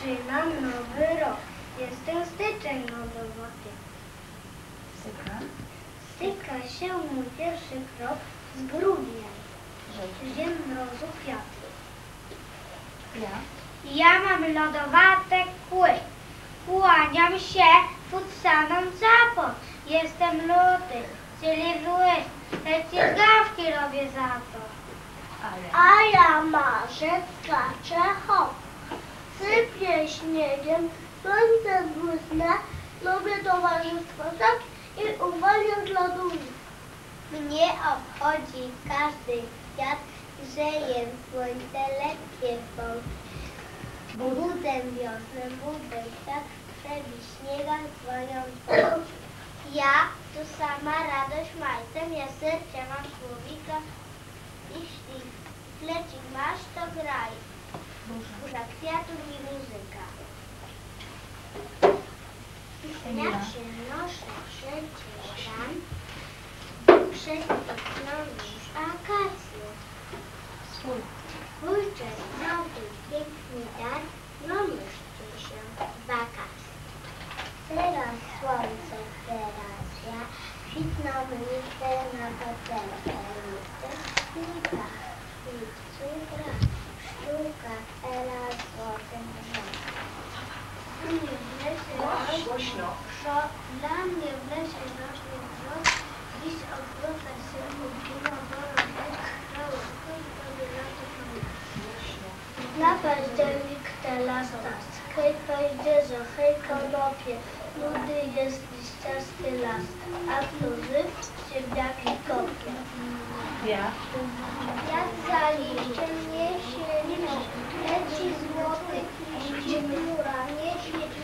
Zaczynam nowy rok. Jestem styczeń nowoty. Syka. Styka się mój pierwszy krok z grudniem. Ziem mrozu kwiaty. Ja. Ja mam lodowate kły. Kłaniam się futsanom zapon. Jestem luty, czyli zły. Lecz gawki robię za to. A ja marzę, skaczę hop. Sypię śniegiem, słońce błysnę, lubię towarzystwo tak i uwalniam z lodówki. Mnie obchodzi każdy kwiat, grzeje słońce lekkie fąk. Budzę wiosnę, budzę kwiat, przebi śniega, dzwonią dzwon. Ja to sama radość majcem, ja serce mam słowika, jeśli flecik masz, to graj. Burza kwiatów i muzyka. Ja się noszę wszędzie tam, przez okno już akacje. Swój. Mój czerwony, piękny dar, nomyślcie się w wakacje. Teraz słońce, teraz ja, kwitną liście na pocelkę, listy, śnika, liściu gra, sztuka, era złotym brzegiem. Dla mnie w rośnie Głośno. mnie w lesie rośnie wrzos, dziś odwrócę się mówiła, wolę być krwały, skąd tobie lato. Na październik te lasta, hej paździerze, hej konopie, nudy jest liściasty las, a wtórzy ziemniaki kopie. Ja. Jak za liściem niesie leci złoty liść chmura, niedźwiedź musi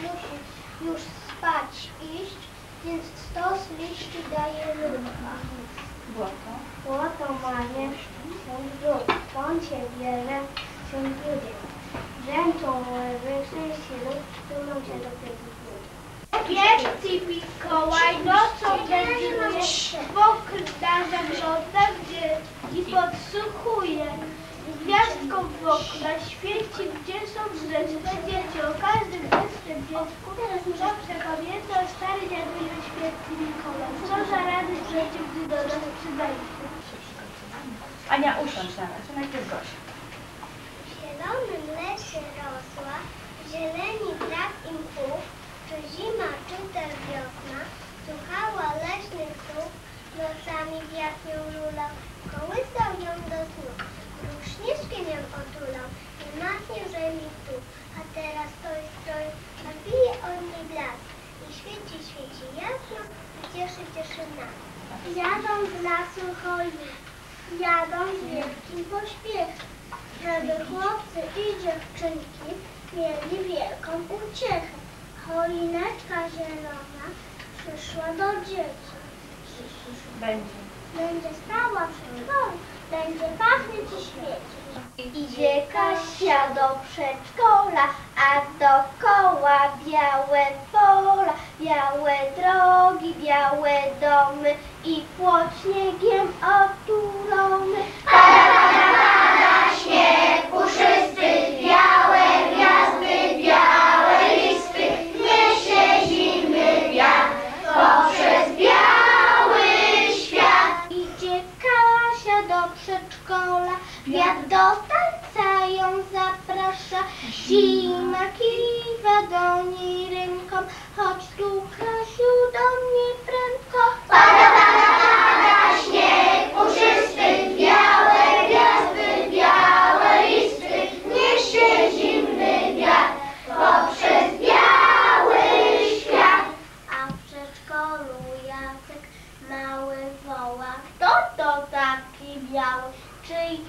już spać iść, więc stos liści daje lupa. Błoto. Złoto manie się wzór, słońce bierze się ludzie. Brzęczą łeby, szczęście lub tulą się do pięknych Wielki Mikołaj nocą wędruje wokół na zagrządach, gdzie i podsłuchuje. Gwiazdką w okna świeci, gdzie są grzeczne dzieci. Grzecznym dziecku zawsze pamiętał stary dziaduś święty Mikołaj. Co za radość w życiu, gdy do nas przydaliśmy. Ania, usiądź na razie. Najpierw Gosia. W zielonym lesie rosła, zieleni brak im płów, czy zima, świeci, świeci jasno, i cieszy, cieszy nas. Jadą z lasu hojnie, jadą z wielkim pośpiechem, żeby chłopcy i dziewczynki mieli wielką uciechę. Choineczka zielona przyszła do dzieci. Będzie. Będzie stała przed szkołą, będzie pachnieć i świecić. Idzie Kasia do przedszkola, a dookoła białe pola, białe drogi, białe domy i płot śniegiem otulony. Pada, pada, pada, śnieg puszysty, białe gwiazdy, białe listy, niesie zimny wiatr poprzez biały świat. Idzie Kasia do przedszkola, wiatr do tańca ją zaprasza. Zima kiwa do niej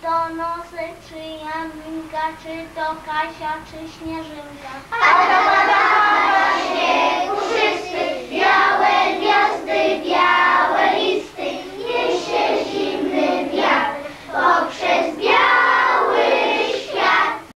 to Nosek, czy Jaminka, czy to Kasia, czy Śnieżynka? A to ma wszyscy